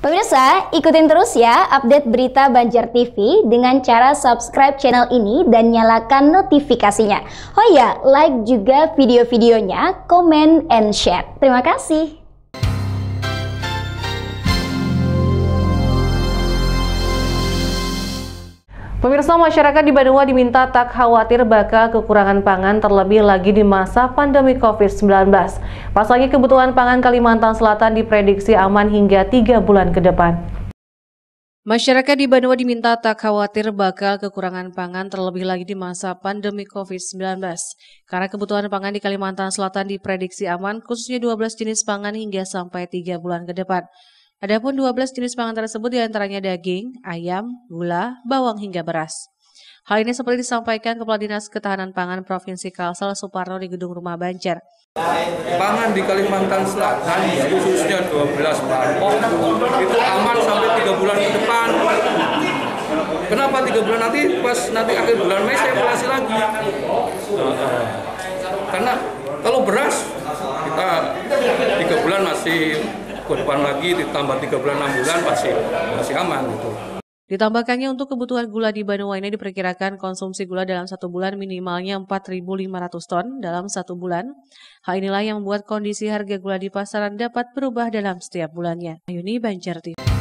Pemirsa, ikutin terus ya update berita Banjar TV dengan cara subscribe channel ini dan nyalakan notifikasinya. Oh ya, like juga video-videonya, comment and share. Terima kasih. Pemirsa masyarakat di Banua diminta tak khawatir bakal kekurangan pangan terlebih lagi di masa pandemi COVID-19. Pasalnya kebutuhan pangan Kalimantan Selatan diprediksi aman hingga tiga bulan ke depan. Masyarakat di Banua diminta tak khawatir bakal kekurangan pangan terlebih lagi di masa pandemi COVID-19. Karena kebutuhan pangan di Kalimantan Selatan diprediksi aman khususnya 12 jenis pangan hingga sampai tiga bulan ke depan. Adapun 12 jenis pangan tersebut di antaranya daging, ayam, gula, bawang hingga beras. Hal ini seperti disampaikan Kepala Dinas Ketahanan Pangan Provinsi Kalsel Suparno di Gedung Rumah Banjar. Pangan di Kalimantan Selatan, khususnya 12 kelompok, itu aman sampai 3 bulan ke depan. Kenapa 3 bulan nanti? Pas nanti akhir bulan Mei saya evaluasi lagi. Karena kalau beras, kita 3 bulan masih ke depan lagi ditambah 3 bulan 6 bulan masih masih aman gitu. Ditambahkannya untuk kebutuhan gula di Banua ini diperkirakan konsumsi gula dalam satu bulan minimalnya 4.500 ton dalam satu bulan. Hal inilah yang membuat kondisi harga gula di pasaran dapat berubah dalam setiap bulannya. Ayuni Banjar TV.